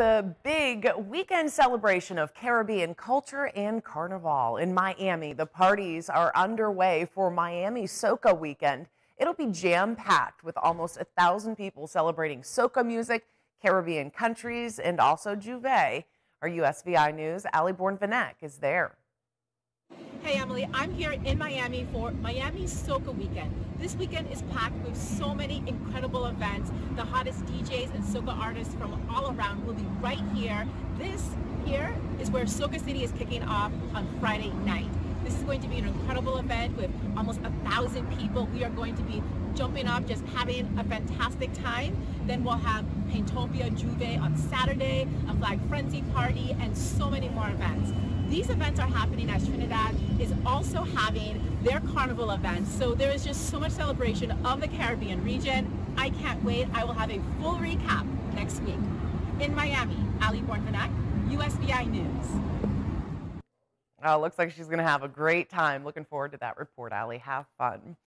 a big weekend celebration of Caribbean culture and carnival. In Miami, the parties are underway for Miami Soca weekend. It'll be jam-packed with almost a thousand people celebrating soca music, Caribbean countries, and also J'ouvert. Our USVI News, Ali Bourne-Vanek is there. Hey Emily, I'm here in Miami for Miami Soca Weekend. This weekend is packed with so many The hottest DJs and soca artists from all around will be right here. This here is where Soca City is kicking off on Friday night. This is going to be an incredible event with almost a thousand people. We are going to be jumping up, just having a fantastic time. Then we'll have Paintopia J'ouvert on Saturday, a Flag Frenzy party, and so many more events. These events are happening as Trinidad is also having their carnival events. So there is just so much celebration of the Caribbean region. I can't wait. I will have a full recap next week. In Miami, Ali Bourne-Vanek, USVI News. Oh, looks like she's going to have a great time. Looking forward to that report, Ali. Have fun.